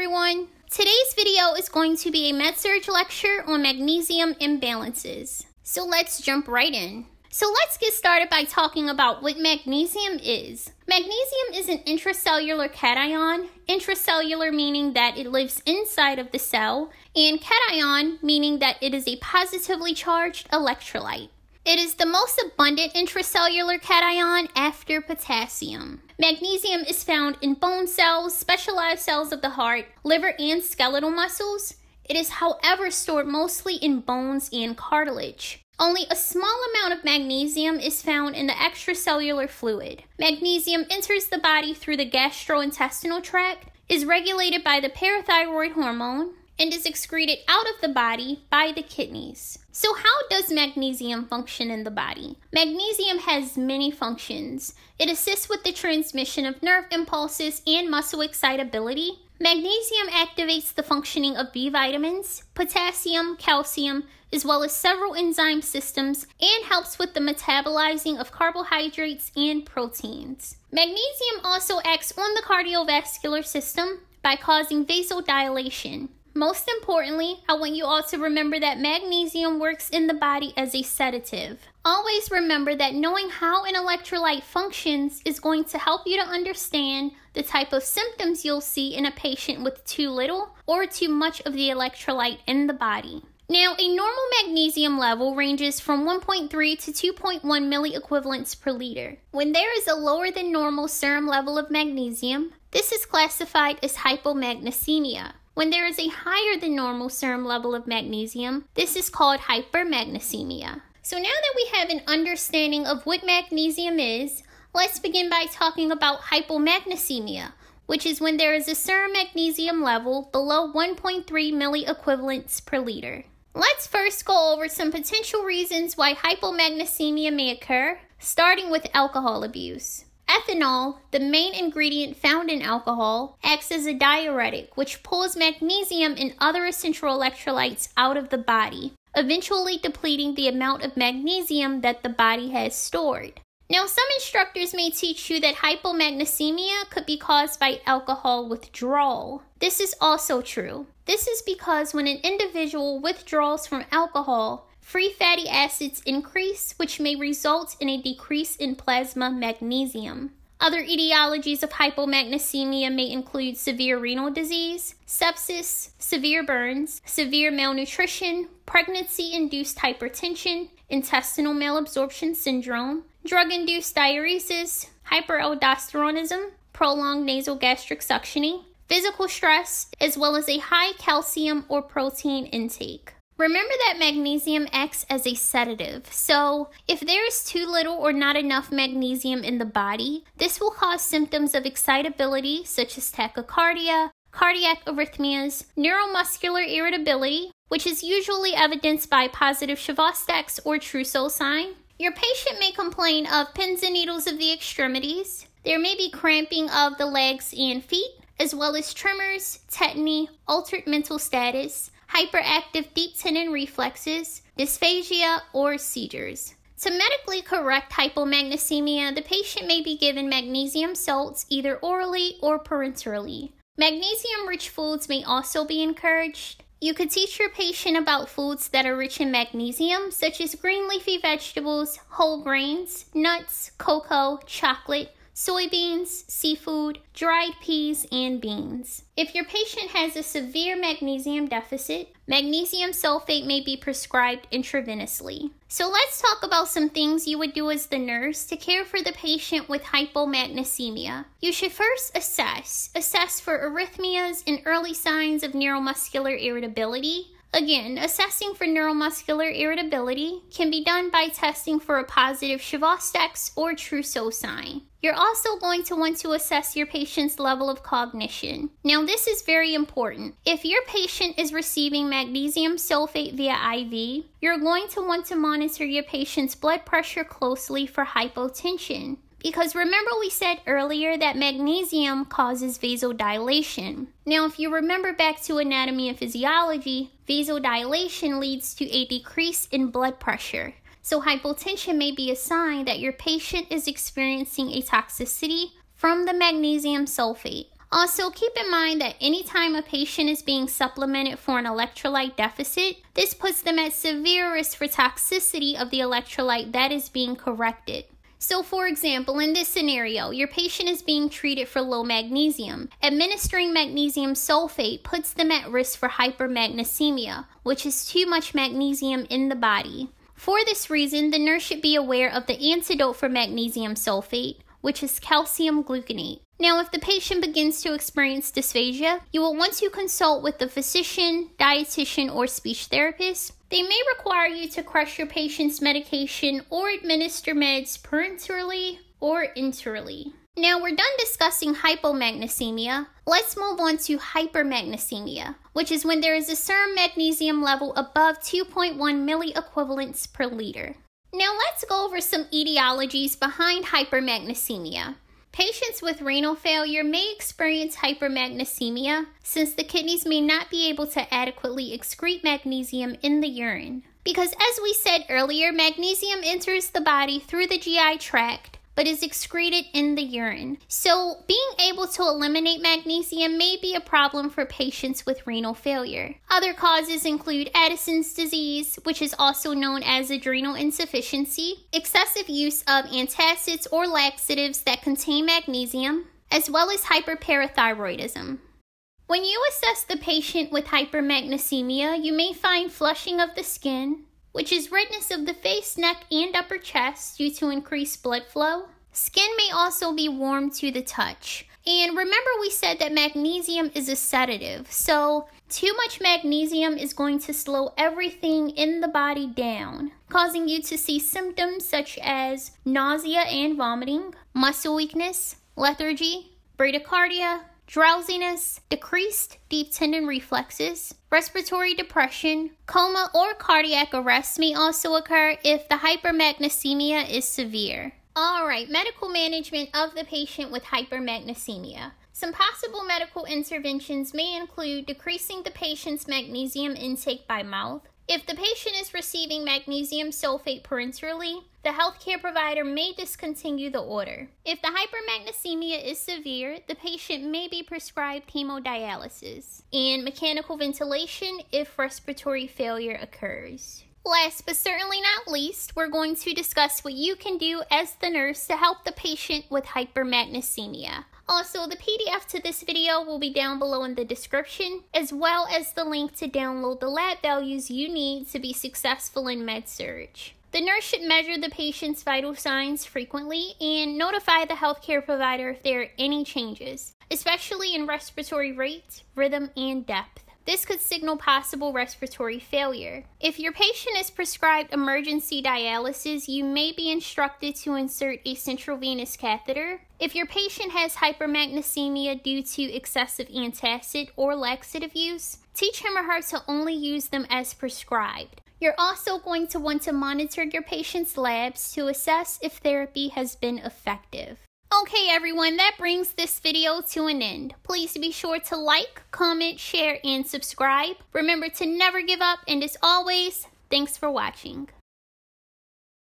everyone. Today's video is going to be a med-surg lecture on magnesium imbalances. So let's jump right in. So let's get started by talking about what magnesium is. Magnesium is an intracellular cation, intracellular meaning that it lives inside of the cell, and cation meaning that it is a positively charged electrolyte. It is the most abundant intracellular cation after potassium. Magnesium is found in bone cells, specialized cells of the heart, liver, and skeletal muscles. It is, however, stored mostly in bones and cartilage. Only a small amount of magnesium is found in the extracellular fluid. Magnesium enters the body through the gastrointestinal tract, is regulated by the parathyroid hormone, and is excreted out of the body by the kidneys. So, how does magnesium function in the body? Magnesium has many functions. It assists with the transmission of nerve impulses and muscle excitability. Magnesium activates the functioning of B vitamins, potassium, calcium, as well as several enzyme systems, and helps with the metabolizing of carbohydrates and proteins. Magnesium also acts on the cardiovascular system by causing vasodilation. Most importantly, I want you all to remember that magnesium works in the body as a sedative. Always remember that knowing how an electrolyte functions is going to help you to understand the type of symptoms you'll see in a patient with too little or too much of the electrolyte in the body. Now, a normal magnesium level ranges from 1.3 to 2.1 milliequivalents per liter. When there is a lower than normal serum level of magnesium, this is classified as hypomagnesemia. When there is a higher than normal serum level of magnesium, this is called hypermagnesemia. So now that we have an understanding of what magnesium is, let's begin by talking about hypomagnesemia, which is when there is a serum magnesium level below 1.3 milliequivalents per liter. Let's first go over some potential reasons why hypomagnesemia may occur, starting with alcohol abuse. Ethanol, the main ingredient found in alcohol, acts as a diuretic, which pulls magnesium and other essential electrolytes out of the body, eventually depleting the amount of magnesium that the body has stored. Now, some instructors may teach you that hypomagnesemia could be caused by alcohol withdrawal. This is also true. This is because when an individual withdraws from alcohol, free fatty acids increase, which may result in a decrease in plasma magnesium. Other etiologies of hypomagnesemia may include severe renal disease, sepsis, severe burns, severe malnutrition, pregnancy induced hypertension, intestinal malabsorption syndrome, drug induced diuresis, hyperaldosteronism, prolonged nasal gastric suctioning, physical stress, as well as a high calcium or protein intake. Remember that magnesium acts as a sedative, so if there is too little or not enough magnesium in the body, this will cause symptoms of excitability such as tachycardia, cardiac arrhythmias, neuromuscular irritability, which is usually evidenced by positive Chvostek's or Trousseau sign, your patient may complain of pins and needles of the extremities. There may be cramping of the legs and feet, as well as tremors, tetany, altered mental status, hyperactive deep tendon reflexes, dysphagia, or seizures. To medically correct hypomagnesemia, the patient may be given magnesium salts either orally or parenterally. Magnesium rich foods may also be encouraged. You could teach your patient about foods that are rich in magnesium, such as green leafy vegetables, whole grains, nuts, cocoa, chocolate, soybeans, seafood, dried peas, and beans. If your patient has a severe magnesium deficit, magnesium sulfate may be prescribed intravenously. So let's talk about some things you would do as the nurse to care for the patient with hypomagnesemia. You should first assess, assess for arrhythmias and early signs of neuromuscular irritability, Again, assessing for neuromuscular irritability can be done by testing for a positive Chvostek's or Trousseau sign. You're also going to want to assess your patient's level of cognition. Now, this is very important. If your patient is receiving magnesium sulfate via IV, you're going to want to monitor your patient's blood pressure closely for hypotension. Because remember, we said earlier that magnesium causes vasodilation. Now, if you remember back to anatomy and physiology, vasodilation leads to a decrease in blood pressure. So, hypotension may be a sign that your patient is experiencing a toxicity from the magnesium sulfate. Also, keep in mind that anytime a patient is being supplemented for an electrolyte deficit, this puts them at severe risk for toxicity of the electrolyte that is being corrected. So, for example, in this scenario, your patient is being treated for low magnesium. Administering magnesium sulfate puts them at risk for hypermagnesemia, which is too much magnesium in the body. For this reason, the nurse should be aware of the antidote for magnesium sulfate, which is calcium gluconate. Now, if the patient begins to experience dysphagia, you will want to consult with the physician, dietitian, or speech therapist they may require you to crush your patient's medication or administer meds parenterally or enterally. Now we're done discussing hypomagnesemia. Let's move on to hypermagnesemia, which is when there is a serum magnesium level above 2.1 milliequivalents per liter. Now let's go over some etiologies behind hypermagnesemia. Patients with renal failure may experience hypermagnesemia since the kidneys may not be able to adequately excrete magnesium in the urine. Because, as we said earlier, magnesium enters the body through the GI tract but is excreted in the urine. So, being able to eliminate magnesium may be a problem for patients with renal failure. Other causes include Addison's disease, which is also known as adrenal insufficiency, excessive use of antacids or laxatives that contain magnesium, as well as hyperparathyroidism. When you assess the patient with hypermagnesemia, you may find flushing of the skin, which is redness of the face, neck, and upper chest due to increased blood flow. Skin may also be warm to the touch. And remember, we said that magnesium is a sedative, so too much magnesium is going to slow everything in the body down, causing you to see symptoms such as nausea and vomiting, muscle weakness, lethargy, bradycardia, drowsiness, decreased deep tendon reflexes, respiratory depression, coma, or cardiac arrest may also occur if the hypermagnesemia is severe. All right, medical management of the patient with hypermagnesemia. Some possible medical interventions may include decreasing the patient's magnesium intake by mouth, if the patient is receiving magnesium sulfate parenterally, the healthcare provider may discontinue the order. If the hypermagnesemia is severe, the patient may be prescribed hemodialysis and mechanical ventilation if respiratory failure occurs. Last but certainly not least, we're going to discuss what you can do as the nurse to help the patient with hypermagnesemia. Also, the PDF to this video will be down below in the description, as well as the link to download the lab values you need to be successful in MedSurg. The nurse should measure the patient's vital signs frequently and notify the healthcare provider if there are any changes, especially in respiratory rate, rhythm, and depth. This could signal possible respiratory failure. If your patient is prescribed emergency dialysis, you may be instructed to insert a central venous catheter. If your patient has hypermagnesemia due to excessive antacid or laxative use, teach him or her to only use them as prescribed. You're also going to want to monitor your patient's labs to assess if therapy has been effective. Okay, everyone, that brings this video to an end. Please be sure to like, comment, share, and subscribe. Remember to never give up, and as always, thanks for watching.